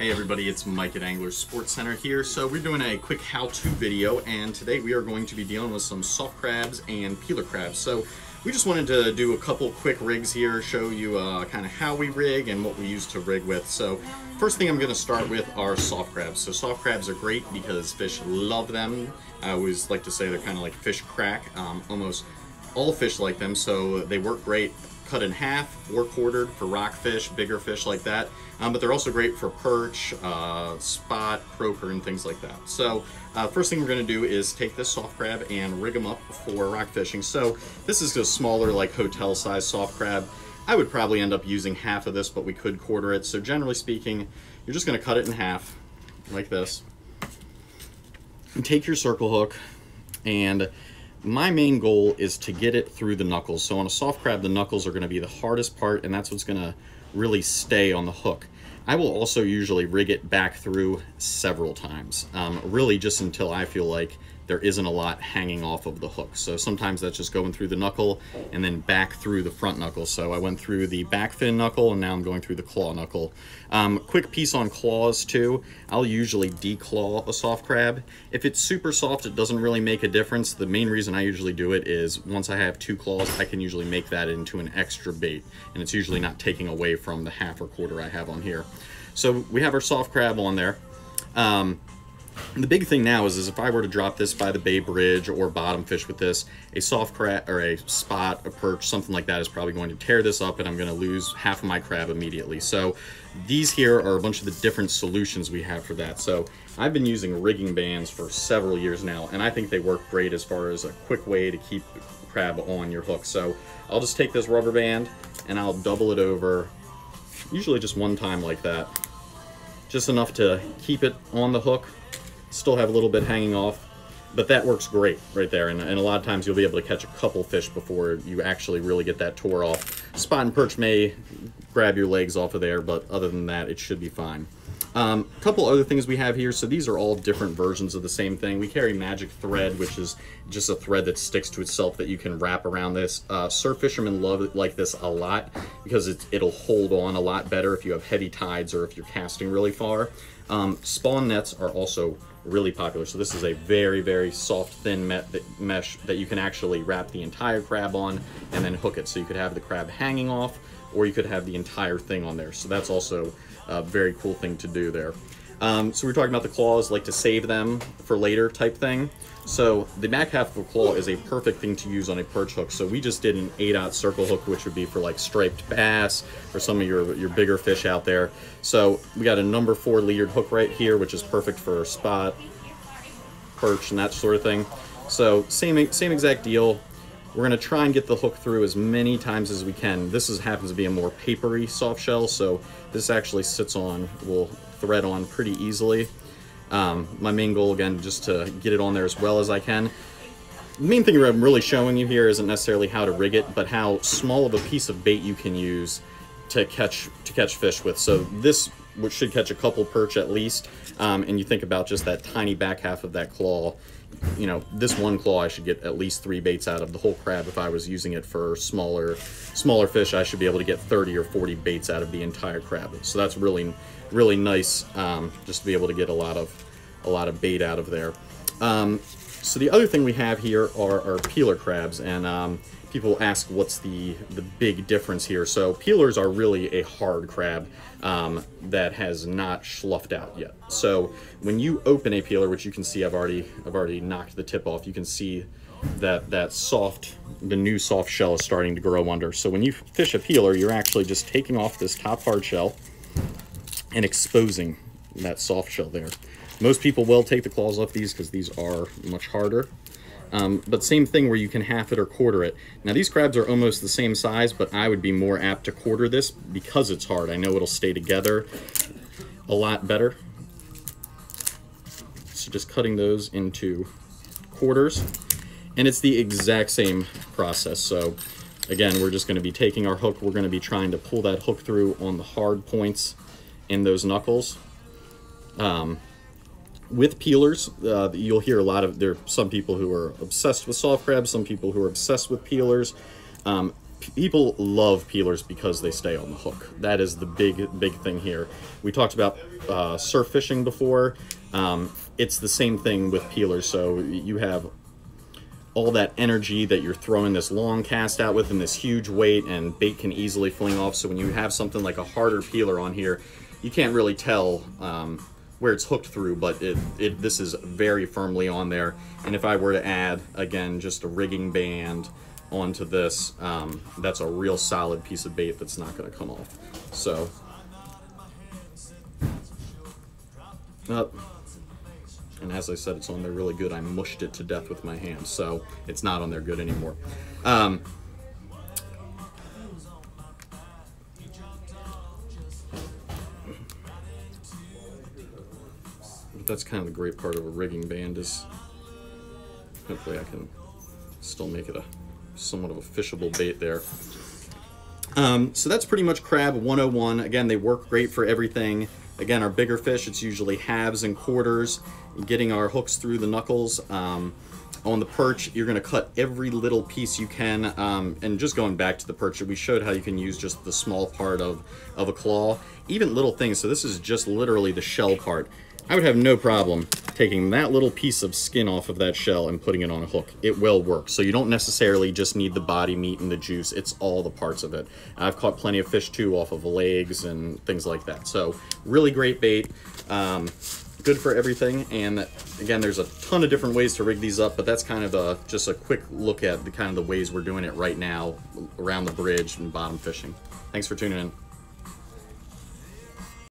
Hey everybody, it's Mike at Angler Sports Center here. So we're doing a quick how-to video and today we are going to be dealing with some soft crabs and peeler crabs. So we just wanted to do a couple quick rigs here, show you uh, kind of how we rig and what we use to rig with. So first thing I'm going to start with are soft crabs. So soft crabs are great because fish love them. I always like to say they're kind of like fish crack. Um, almost all fish like them, so they work great cut in half or quartered for rockfish, bigger fish like that. Um, but they're also great for perch, uh, spot, croaker, and things like that. So uh, first thing we're going to do is take this soft crab and rig them up for rock fishing. So this is a smaller, like hotel size soft crab. I would probably end up using half of this, but we could quarter it. So generally speaking, you're just going to cut it in half like this. And take your circle hook and my main goal is to get it through the knuckles. So on a soft crab, the knuckles are going to be the hardest part, and that's what's going to really stay on the hook. I will also usually rig it back through several times, um, really just until I feel like there isn't a lot hanging off of the hook. So sometimes that's just going through the knuckle and then back through the front knuckle. So I went through the back fin knuckle and now I'm going through the claw knuckle. Um, quick piece on claws too. I'll usually declaw a soft crab. If it's super soft, it doesn't really make a difference. The main reason I usually do it is once I have two claws, I can usually make that into an extra bait. And it's usually not taking away from the half or quarter I have on here. So we have our soft crab on there. Um, the big thing now is, is if I were to drop this by the Bay Bridge or bottom fish with this, a soft crab or a spot, a perch, something like that is probably going to tear this up and I'm going to lose half of my crab immediately. So these here are a bunch of the different solutions we have for that. So I've been using rigging bands for several years now and I think they work great as far as a quick way to keep crab on your hook. So I'll just take this rubber band and I'll double it over, usually just one time like that. Just enough to keep it on the hook still have a little bit hanging off, but that works great right there. And, and, a lot of times you'll be able to catch a couple fish before you actually really get that tore off. Spot and perch may grab your legs off of there, but other than that, it should be fine. A um, couple other things we have here. So these are all different versions of the same thing. We carry magic thread, which is just a thread that sticks to itself that you can wrap around this. Uh, surf fishermen love it like this a lot because it, it'll hold on a lot better if you have heavy tides or if you're casting really far. Um, spawn nets are also really popular. So this is a very, very soft, thin mesh that you can actually wrap the entire crab on and then hook it. So you could have the crab hanging off or you could have the entire thing on there. So that's also a very cool thing to do there. Um, so we are talking about the claws, like to save them for later type thing. So the back half of a claw is a perfect thing to use on a perch hook. So we just did an 8-aught circle hook, which would be for like striped bass or some of your, your bigger fish out there. So we got a number 4 leadered hook right here, which is perfect for spot, perch, and that sort of thing. So same, same exact deal. We're going to try and get the hook through as many times as we can. This is, happens to be a more papery soft shell, so this actually sits on, will thread on pretty easily. Um, my main goal, again, just to get it on there as well as I can. The main thing I'm really showing you here isn't necessarily how to rig it, but how small of a piece of bait you can use to catch to catch fish with. So this which should catch a couple perch at least, um, and you think about just that tiny back half of that claw, you know, this one claw I should get at least three baits out of. The whole crab, if I was using it for smaller, smaller fish, I should be able to get 30 or 40 baits out of the entire crab. So that's really, really nice um, just to be able to get a lot of, a lot of bait out of there. Um, so the other thing we have here are, are peeler crabs, and um, people ask what's the, the big difference here. So peelers are really a hard crab um, that has not sloughed out yet. So when you open a peeler, which you can see I've already, I've already knocked the tip off, you can see that that soft, the new soft shell is starting to grow under. So when you fish a peeler, you're actually just taking off this top hard shell and exposing that soft shell there. Most people will take the claws off these because these are much harder. Um, but same thing where you can half it or quarter it. Now these crabs are almost the same size, but I would be more apt to quarter this because it's hard. I know it'll stay together a lot better. So just cutting those into quarters. And it's the exact same process. So again, we're just gonna be taking our hook, we're gonna be trying to pull that hook through on the hard points in those knuckles. Um, with peelers, uh, you'll hear a lot of, there are some people who are obsessed with soft crabs, some people who are obsessed with peelers. Um, people love peelers because they stay on the hook. That is the big, big thing here. We talked about uh, surf fishing before. Um, it's the same thing with peelers. So you have all that energy that you're throwing this long cast out with and this huge weight and bait can easily fling off. So when you have something like a harder peeler on here, you can't really tell um, where it's hooked through, but it, it this is very firmly on there. And if I were to add, again, just a rigging band onto this, um, that's a real solid piece of bait that's not gonna come off. So, up. And as I said, it's on there really good. I mushed it to death with my hands, so it's not on there good anymore. Um, that's kind of the great part of a rigging band is hopefully I can still make it a somewhat of a fishable bait there. Um, so that's pretty much crab 101. Again, they work great for everything. Again, our bigger fish, it's usually halves and quarters, getting our hooks through the knuckles. Um, on the perch, you're gonna cut every little piece you can. Um, and just going back to the perch, we showed how you can use just the small part of, of a claw, even little things. So this is just literally the shell part. I would have no problem taking that little piece of skin off of that shell and putting it on a hook. It will work. So you don't necessarily just need the body meat and the juice. It's all the parts of it. I've caught plenty of fish too off of legs and things like that. So really great bait. Um, good for everything. And again, there's a ton of different ways to rig these up, but that's kind of a, just a quick look at the kind of the ways we're doing it right now around the bridge and bottom fishing. Thanks for tuning in.